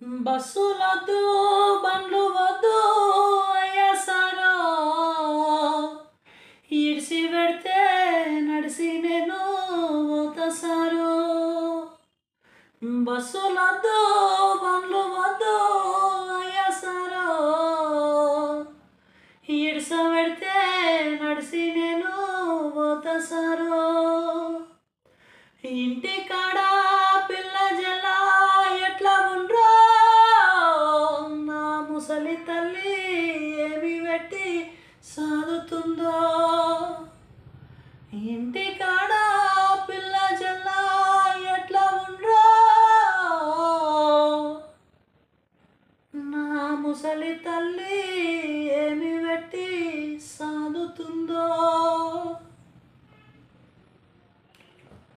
బస్సులతో బండ్లు వద్దు అయ్యసారో ఈడ్చి పెడితే నడిసి నేను పోతసారు బస్సులతో బండ్లు వద్దు అయ్యసారో ఈడ్చ పెడితే నడిసి నేను పోతసారు ఇంటికాడ తల్లి ఏమి పెట్టి సాదుతుందో? ఇంటి కాడ పిల్ల జల్ల ఎట్లా ఉండ్రో? నా ముసలి తల్లి